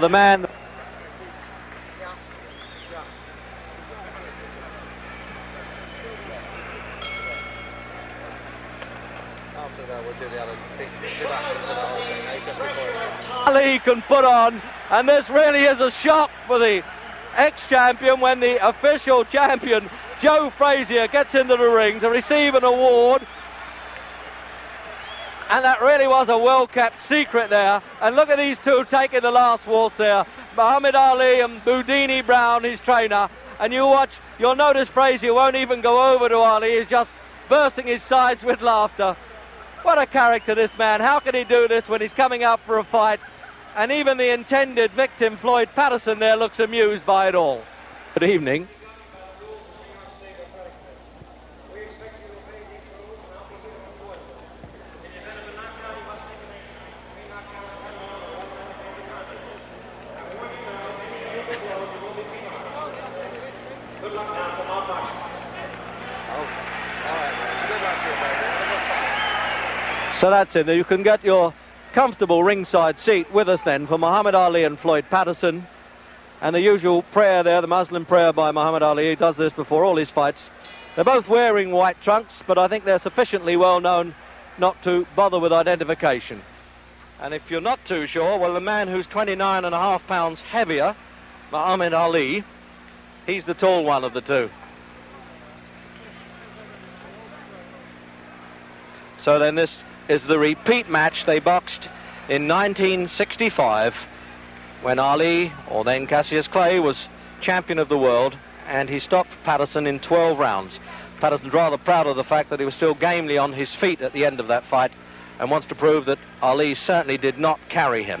The man Ali can put on, and this really is a shock for the ex-champion when the official champion, Joe Frazier, gets into the ring to receive an award. And that really was a well-kept secret there. And look at these two taking the last waltz there. Muhammad Ali and Bundini Brown, his trainer. And you watch, you'll notice Frazier won't even go over to Ali. He's just bursting his sides with laughter. What a character this man. How can he do this when he's coming out for a fight? And even the intended victim, Floyd Patterson, there looks amused by it all. Good evening. So that's it. You can get your comfortable ringside seat with us then for Muhammad Ali and Floyd Patterson. And the usual prayer there, the Muslim prayer by Muhammad Ali. He does this before all his fights. They're both wearing white trunks, but I think they're sufficiently well known not to bother with identification. And if you're not too sure, well, the man who's 29 and a half pounds heavier, Muhammad Ali, he's the tall one of the two. So then this is the repeat match they boxed in 1965 when Ali, or then Cassius Clay, was champion of the world and he stopped Patterson in 12 rounds. Patterson's rather proud of the fact that he was still gamely on his feet at the end of that fight and wants to prove that Ali certainly did not carry him.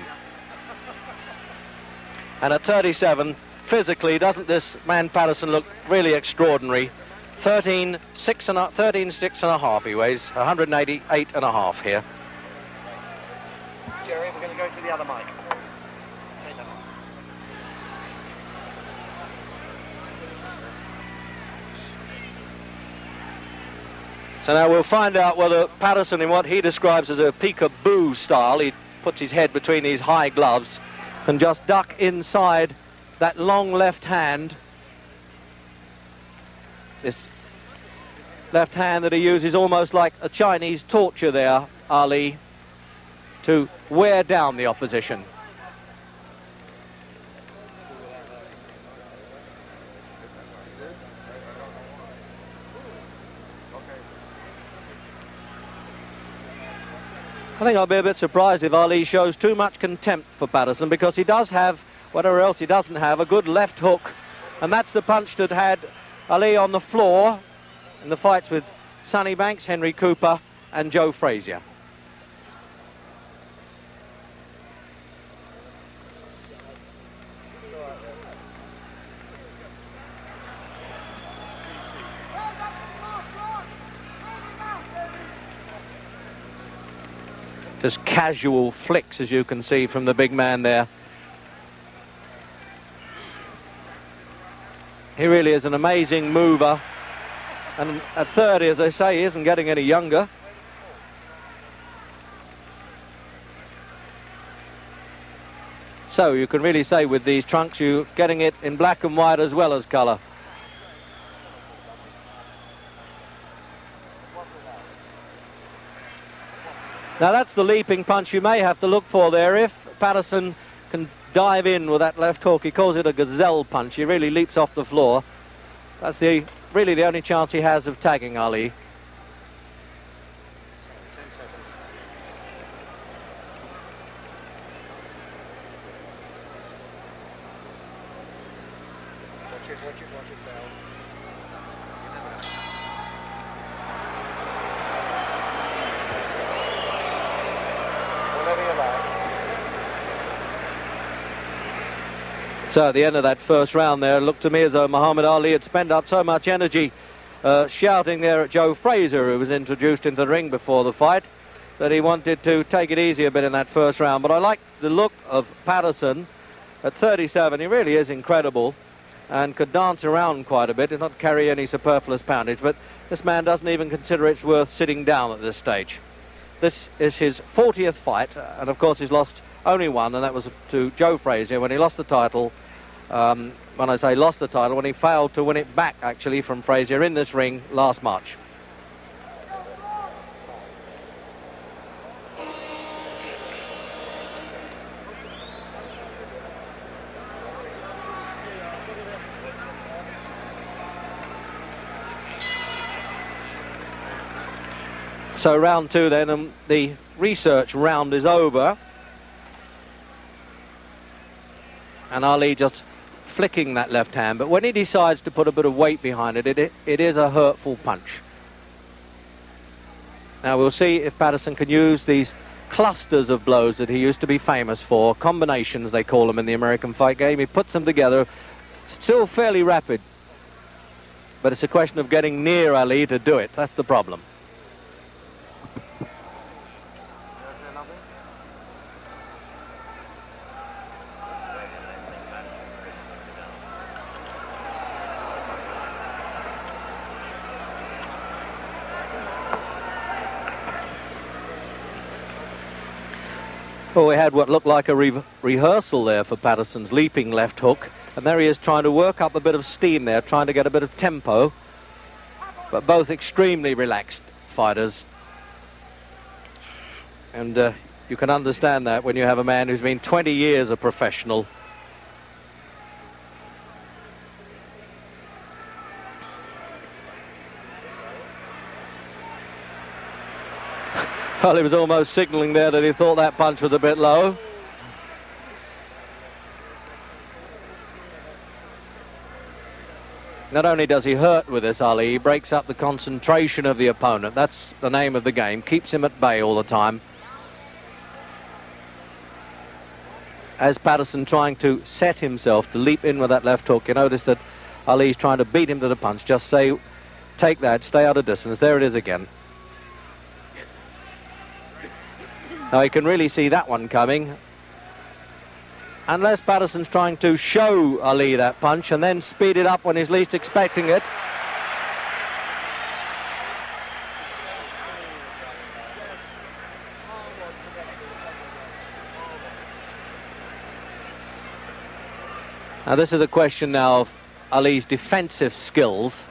And at 37, physically, doesn't this man Patterson look really extraordinary? 13, six and a, 13, six and a half he weighs, 188 and a half here. Jerry, we're going to go to the other mic. So now we'll find out whether Patterson, in what he describes as a peekaboo style, he puts his head between these high gloves, can just duck inside that long left hand. This left hand that he uses almost like a Chinese torture there, Ali, to wear down the opposition. I think I'll be a bit surprised if Ali shows too much contempt for Patterson because he does have, whatever else he doesn't have, a good left hook. And that's the punch that had Ali on the floor in the fights with Sonny Banks, Henry Cooper and Joe Frazier. Just casual flicks, as you can see from the big man there. He really is an amazing mover. And at 30, as I say, he isn't getting any younger. So you can really say with these trunks, you're getting it in black and white as well as colour. Now that's the leaping punch you may have to look for there. If Patterson can dive in with that left hook, he calls it a gazelle punch. He really leaps off the floor. That's the really the only chance he has of tagging Ali. So at the end of that first round there, it looked to me as though Muhammad Ali had spent up so much energy uh, shouting there at Joe Frazier, who was introduced into the ring before the fight, that he wanted to take it easy a bit in that first round. But I like the look of Patterson at 37. He really is incredible and could dance around quite a bit and not carry any superfluous poundage. But this man doesn't even consider it's worth sitting down at this stage. This is his 40th fight, and of course he's lost only one, and that was to Joe Frazier when he lost the title. Um, when I say lost the title, when he failed to win it back actually from Frazier in this ring last March. So round two then, and the research round is over. And Ali just flicking that left hand. But when he decides to put a bit of weight behind it, it, it, is a hurtful punch. Now we'll see if Patterson can use these clusters of blows that he used to be famous for, combinations they call them in the American fight game. He puts them together, still fairly rapid. But it's a question of getting near Ali to do it. That's the problem. Well, we had what looked like a re rehearsal there for Patterson's leaping left hook. And there he is trying to work up a bit of steam there, trying to get a bit of tempo. But both extremely relaxed fighters. And uh, you can understand that when you have a man who's been 20 years a professional Well, he was almost signalling there that he thought that punch was a bit low. Not only does he hurt with this, Ali, he breaks up the concentration of the opponent. That's the name of the game. Keeps him at bay all the time. As Patterson trying to set himself to leap in with that left hook, you notice that Ali's trying to beat him to the punch. Just say, take that, stay out of distance. There it is again. Now you can really see that one coming. Unless Patterson's trying to show Ali that punch and then speed it up when he's least expecting it. Now this is a question now of Ali's defensive skills.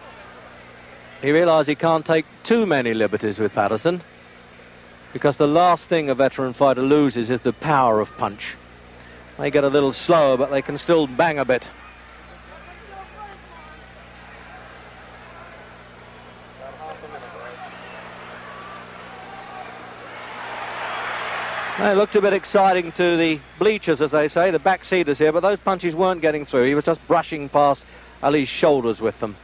He realised he can't take too many liberties with Patterson because the last thing a veteran fighter loses is the power of punch. They get a little slower, but they can still bang a bit. It looked a bit exciting to the bleachers, as they say, the back seaters here, but those punches weren't getting through. He was just brushing past Ali's shoulders with them.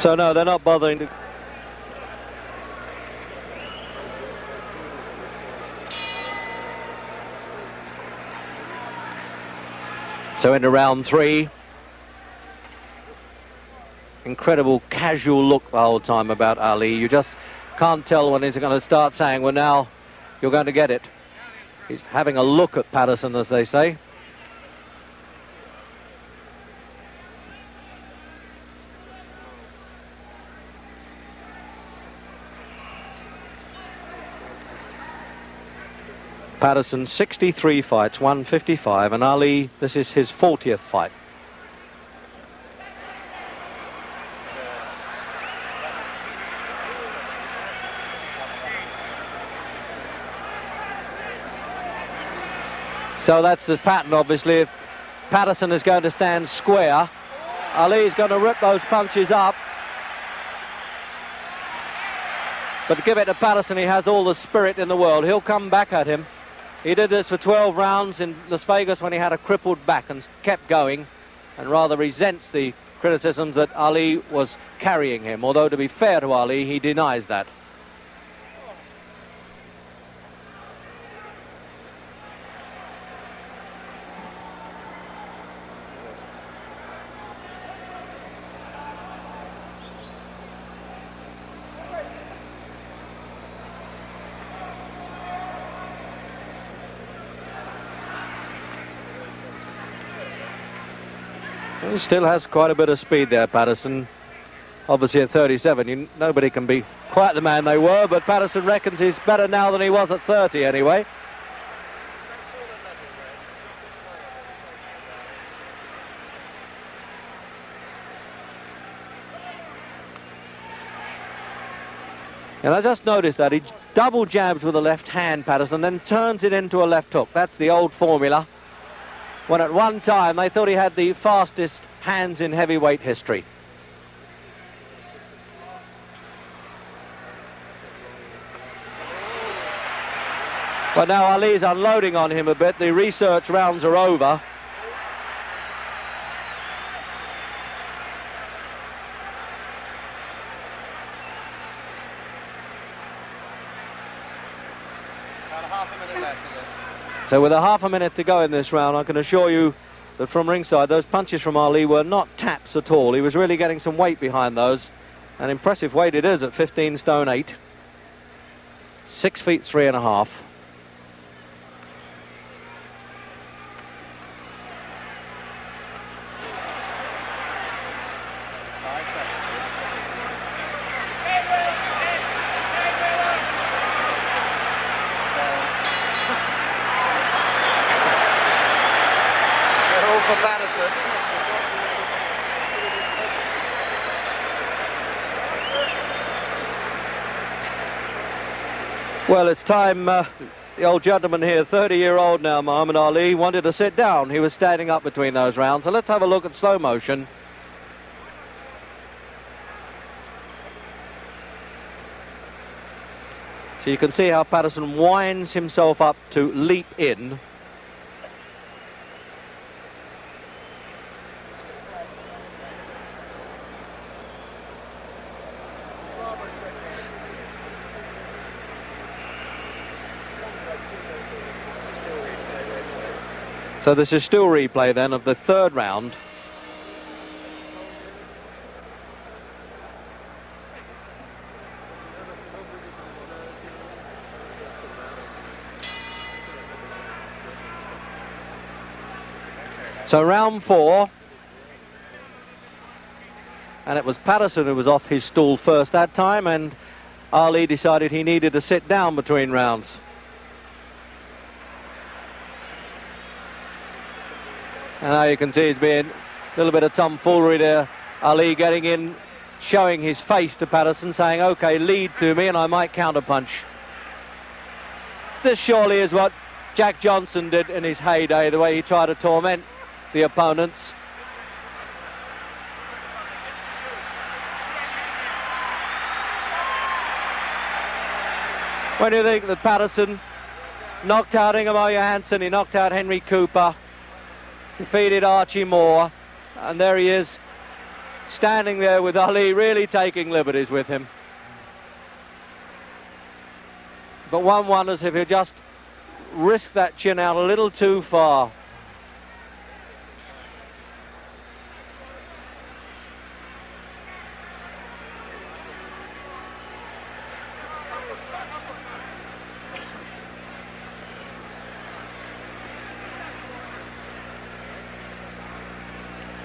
So no, they're not bothering to... So into round three. Incredible casual look the whole time about Ali. You just can't tell when he's going to start saying, well now, you're going to get it. He's having a look at Patterson, as they say. Patterson 63 fights, 155, and Ali, this is his 40th fight. So that's the pattern, obviously. If Patterson is going to stand square, Ali's going to rip those punches up. But give it to Patterson, he has all the spirit in the world. He'll come back at him. He did this for 12 rounds in Las Vegas when he had a crippled back and kept going and rather resents the criticisms that Ali was carrying him. Although, to be fair to Ali, he denies that. Still has quite a bit of speed there, Patterson. Obviously at 37, you, nobody can be quite the man they were, but Patterson reckons he's better now than he was at 30 anyway. And I just noticed that he double jabs with the left hand, Patterson, then turns it into a left hook. That's the old formula when at one time they thought he had the fastest hands in heavyweight history. But now Ali's unloading on him a bit. The research rounds are over. So with a half a minute to go in this round, I can assure you that from ringside, those punches from Ali were not taps at all. He was really getting some weight behind those. An impressive weight it is at 15 stone 8. Six feet three and a half. Well, it's time. Uh, the old gentleman here, 30-year-old now, Muhammad Ali, wanted to sit down. He was standing up between those rounds. So let's have a look at slow motion. So you can see how Patterson winds himself up to leap in. So this is still replay then of the third round. So round four. And it was Patterson who was off his stool first that time and Ali decided he needed to sit down between rounds. And now you can see it's been a little bit of tomfoolery there. Ali getting in, showing his face to Patterson, saying, OK, lead to me and I might counterpunch. This surely is what Jack Johnson did in his heyday, the way he tried to torment the opponents. When do you think that Patterson knocked out Ingemar Johansson, he knocked out Henry Cooper, defeated Archie Moore. And there he is, standing there with Ali, really taking liberties with him. But one wonders if he just risked that chin out a little too far.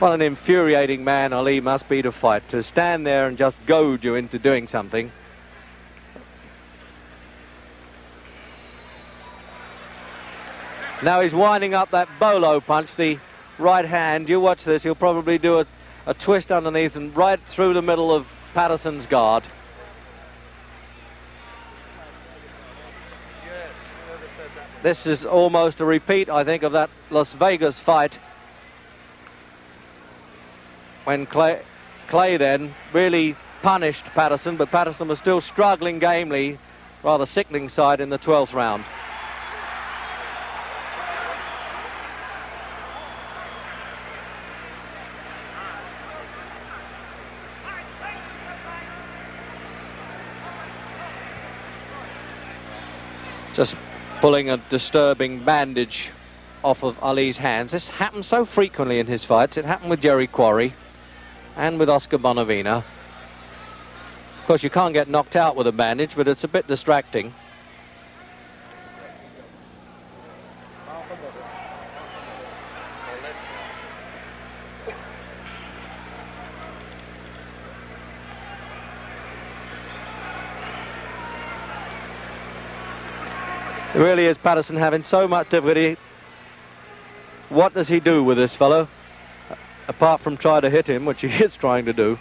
What an infuriating man Ali must be to fight, to stand there and just goad you into doing something. Now he's winding up that bolo punch, the right hand. You watch this, he'll probably do a, a twist underneath and right through the middle of Patterson's guard. This is almost a repeat, I think, of that Las Vegas fight when Clay, Clay then really punished Patterson, but Patterson was still struggling gamely, rather sickening side in the 12th round. Just pulling a disturbing bandage off of Ali's hands. This happens so frequently in his fights. It happened with Jerry Quarry and with Oscar Bonavena. Of course, you can't get knocked out with a bandage, but it's a bit distracting. It really is Patterson having so much difficulty. What does he do with this fellow? Apart from try to hit him, which he is trying to do.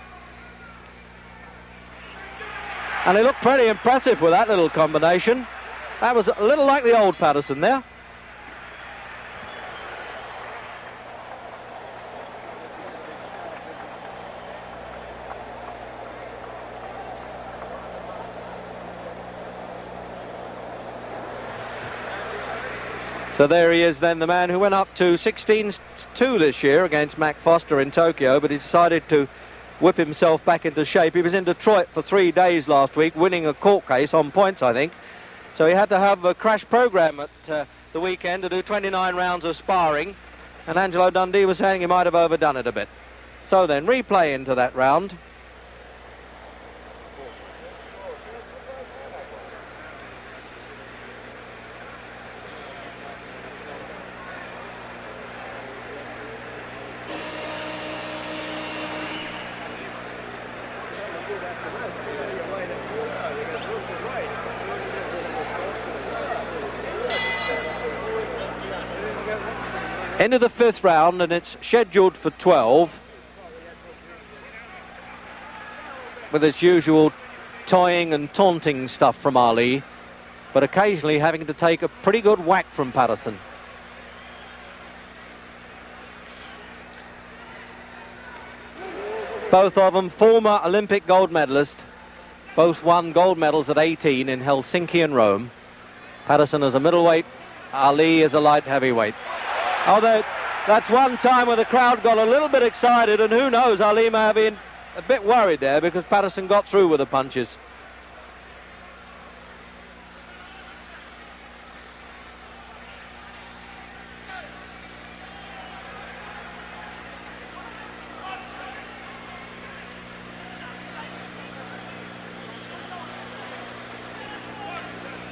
And he looked pretty impressive with that little combination. That was a little like the old Patterson there. So there he is then, the man who went up to 16-2 this year against Mac Foster in Tokyo, but he decided to whip himself back into shape. He was in Detroit for three days last week, winning a court case on points, I think. So he had to have a crash program at uh, the weekend to do 29 rounds of sparring, and Angelo Dundee was saying he might have overdone it a bit. So then, replay into that round. Into the fifth round, and it's scheduled for 12. With its usual toying and taunting stuff from Ali, but occasionally having to take a pretty good whack from Patterson. Both of them former Olympic gold medalists. Both won gold medals at 18 in Helsinki and Rome. Patterson is a middleweight, Ali is a light heavyweight. Although that's one time where the crowd got a little bit excited, and who knows, Ali may have been a bit worried there because Patterson got through with the punches.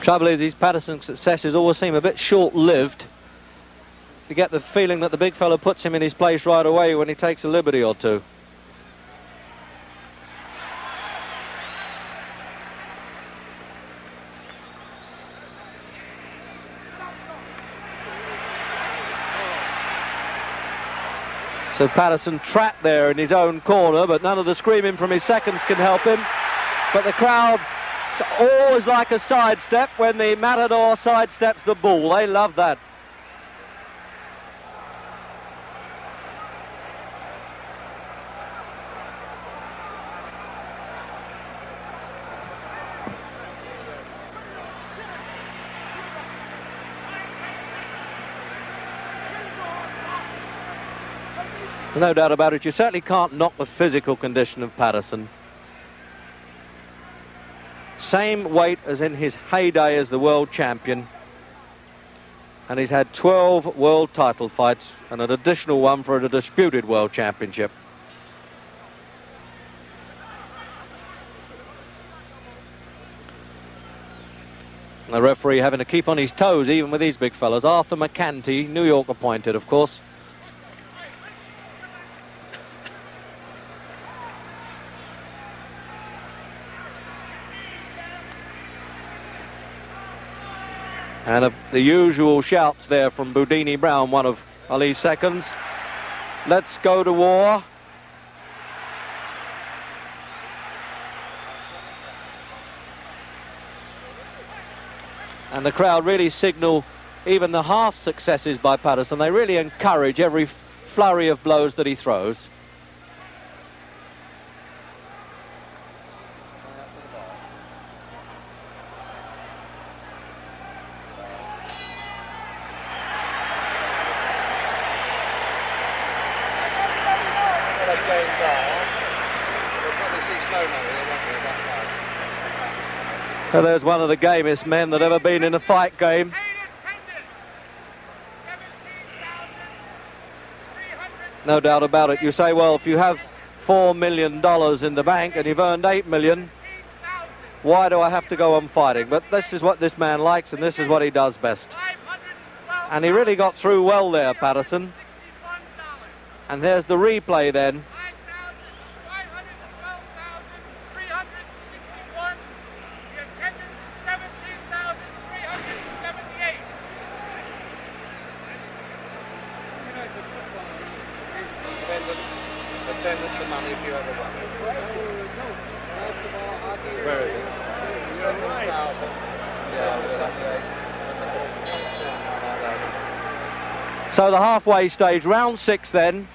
Trouble is, these Patterson successes always seem a bit short-lived you get the feeling that the big fellow puts him in his place right away when he takes a liberty or two. So Patterson trapped there in his own corner, but none of the screaming from his seconds can help him. But the crowd always like a sidestep when the Matador sidesteps the bull. They love that. No doubt about it. You certainly can't knock the physical condition of Patterson. Same weight as in his heyday as the world champion. And he's had 12 world title fights and an additional one for a disputed world championship. The referee having to keep on his toes even with these big fellas. Arthur Mercante, New York appointed, of course. And a, the usual shouts there from Bundini Brown, one of Ali's seconds. Let's go to war. And the crowd really signal even the half successes by Patterson. They really encourage every flurry of blows that he throws. So there's one of the gamest men that ever been in a fight game. No doubt about it. You say, well, if you have four million dollars in the bank and you've earned eight million, why do I have to go on fighting? But this is what this man likes and this is what he does best. And he really got through well there, Patterson. And there's the replay then. So the halfway stage, round six then.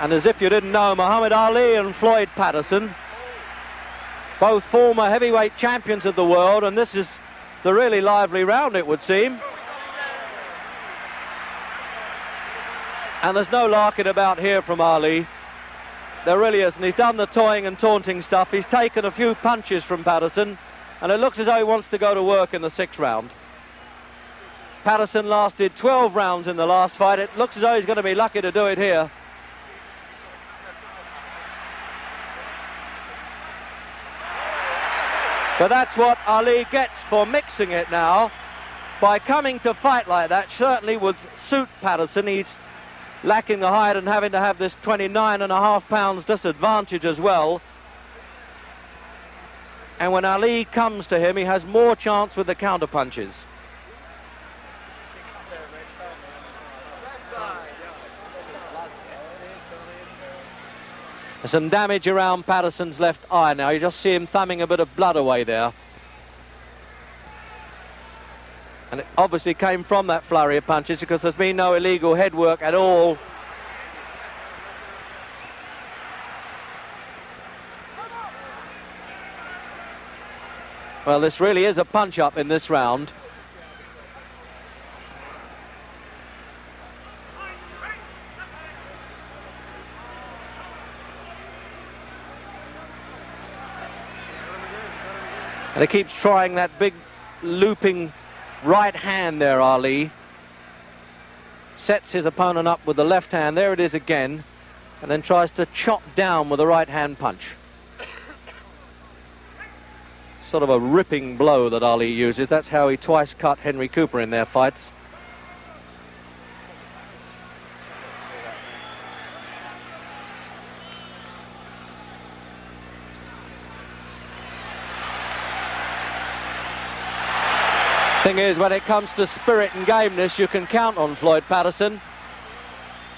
And as if you didn't know, Muhammad Ali and Floyd Patterson, both former heavyweight champions of the world, and this is the really lively round, it would seem. And there's no larking about here from Ali. There really isn't. He's done the toying and taunting stuff. He's taken a few punches from Patterson, and it looks as though he wants to go to work in the sixth round. Patterson lasted 12 rounds in the last fight. It looks as though he's going to be lucky to do it here. But that's what Ali gets for mixing it now. By coming to fight like that certainly would suit Patterson. He's lacking the height and having to have this 29 and a half pounds disadvantage as well. And when Ali comes to him, he has more chance with the counter punches. Some damage around Patterson's left eye now. You just see him thumbing a bit of blood away there. And it obviously came from that flurry of punches because there's been no illegal headwork at all. Well, this really is a punch-up in this round. And he keeps trying that big looping right hand there, Ali. Sets his opponent up with the left hand. There it is again. And then tries to chop down with a right hand punch. Sort of a ripping blow that Ali uses. That's how he twice cut Henry Cooper in their fights. Thing is, when it comes to spirit and gameness, you can count on Floyd Patterson.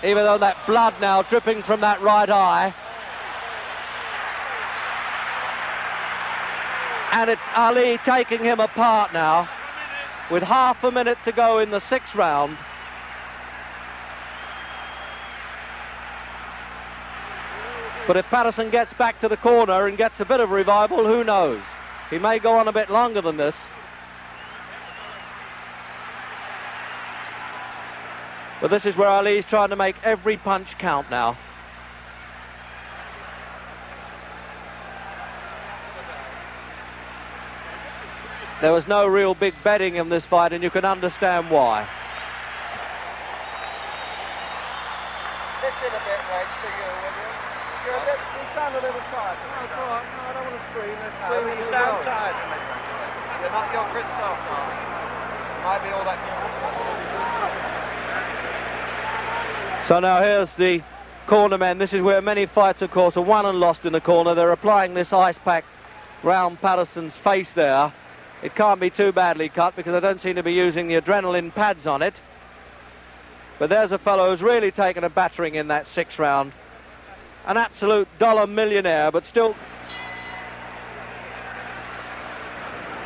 Even though that blood now dripping from that right eye. And it's Ali taking him apart now. With half a minute to go in the sixth round. But if Patterson gets back to the corner and gets a bit of revival, who knows? He may go on a bit longer than this. But this is where Ali's trying to make every punch count now. There was no real big betting in this fight, and you can understand why. Lift it a bit, Wedge, for you, will you? You're a bit, you sound a little tired. No, it's all right. No, I don't want to scream. They're screaming. No, you sound well. tired to me. You're not your good self, darling. Might be all that... So now here's the corner men. This is where many fights, of course, are won and lost in the corner. They're applying this ice pack round Patterson's face there. It can't be too badly cut because they don't seem to be using the adrenaline pads on it. But there's a fellow who's really taken a battering in that sixth round. An absolute dollar millionaire, but still...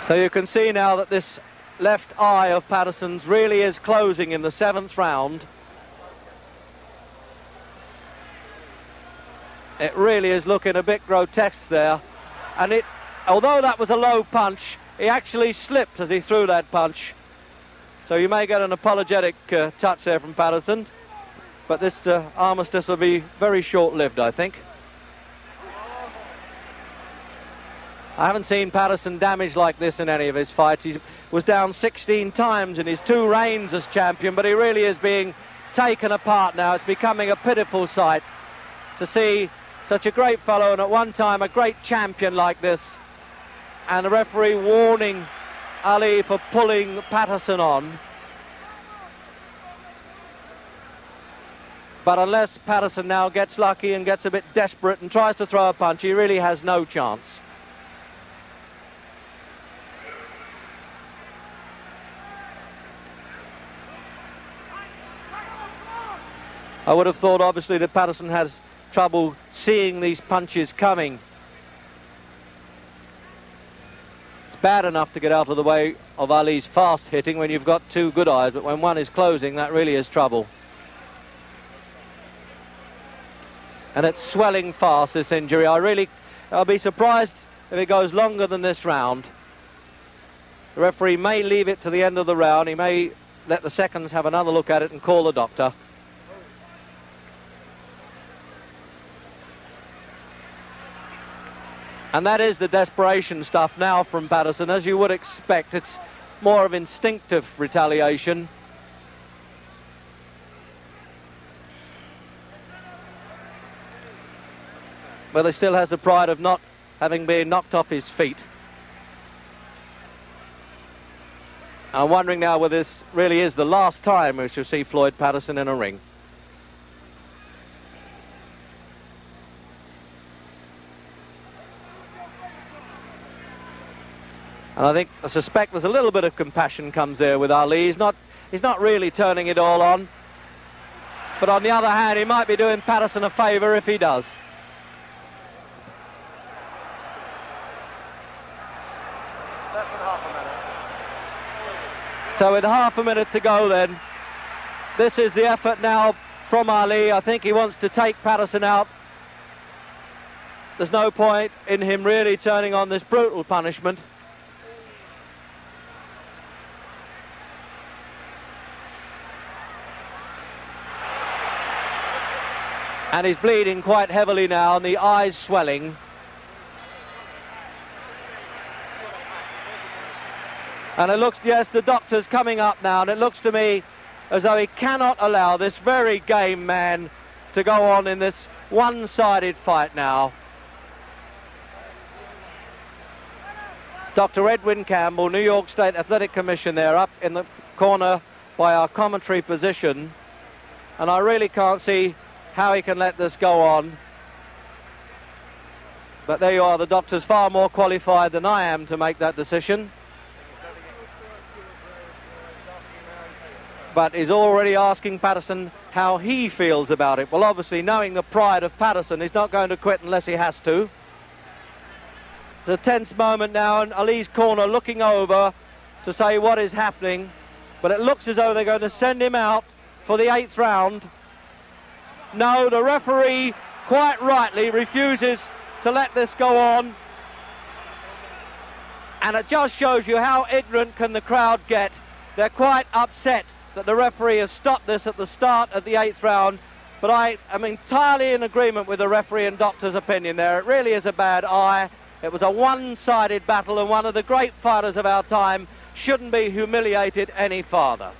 So you can see now that this left eye of Patterson's really is closing in the seventh round. It really is looking a bit grotesque there. And it, although that was a low punch, he actually slipped as he threw that punch. So you may get an apologetic uh, touch there from Patterson. But this uh, armistice will be very short-lived, I think. I haven't seen Patterson damaged like this in any of his fights. He was down 16 times in his two reigns as champion, but he really is being taken apart now. It's becoming a pitiful sight to see such a great fellow and at one time a great champion like this and the referee warning Ali for pulling Patterson on. But unless Patterson now gets lucky and gets a bit desperate and tries to throw a punch, he really has no chance. I would have thought, obviously, that Patterson has trouble seeing these punches coming. It's bad enough to get out of the way of Ali's fast hitting when you've got two good eyes, but when one is closing, that really is trouble. And it's swelling fast, this injury. I really, I'll be surprised if it goes longer than this round. The referee may leave it to the end of the round. He may let the seconds have another look at it and call the doctor. And that is the desperation stuff now from Patterson. As you would expect, it's more of instinctive retaliation. But he still has the pride of not having been knocked off his feet. I'm wondering now whether this really is the last time we shall see Floyd Patterson in a ring. And I think, I suspect there's a little bit of compassion comes there with Ali. He's not, he's not really turning it all on. But on the other hand, he might be doing Patterson a favour if he does. Less than half a minute. So with half a minute to go then, this is the effort now from Ali. I think he wants to take Patterson out. There's no point in him really turning on this brutal punishment. And he's bleeding quite heavily now and the eyes swelling. And it looks, yes, the doctor's coming up now, and it looks to me as though he cannot allow this very game man to go on in this one-sided fight now. Dr. Edwin Campbell, New York State Athletic Commission there, up in the corner by our commentary position. And I really can't see how he can let this go on. But there you are, the doctor's far more qualified than I am to make that decision. But he's already asking Patterson how he feels about it. Well, obviously, knowing the pride of Patterson, he's not going to quit unless he has to. It's a tense moment now, and Ali's corner looking over to say what is happening. But it looks as though they're going to send him out for the eighth round. No, the referee quite rightly refuses to let this go on. And it just shows you how ignorant can the crowd get. They're quite upset that the referee has stopped this at the start of the eighth round. But I am entirely in agreement with the referee and doctor's opinion there. It really is a bad eye. It was a one-sided battle and one of the great fighters of our time shouldn't be humiliated any farther.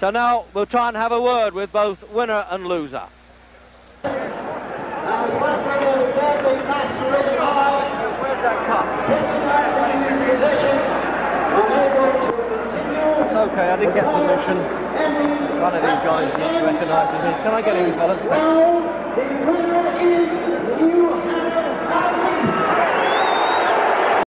So now we'll try and have a word with both winner and loser. It's okay, I didn't get permission. One of these guys recognises me. Can I get in, fellas?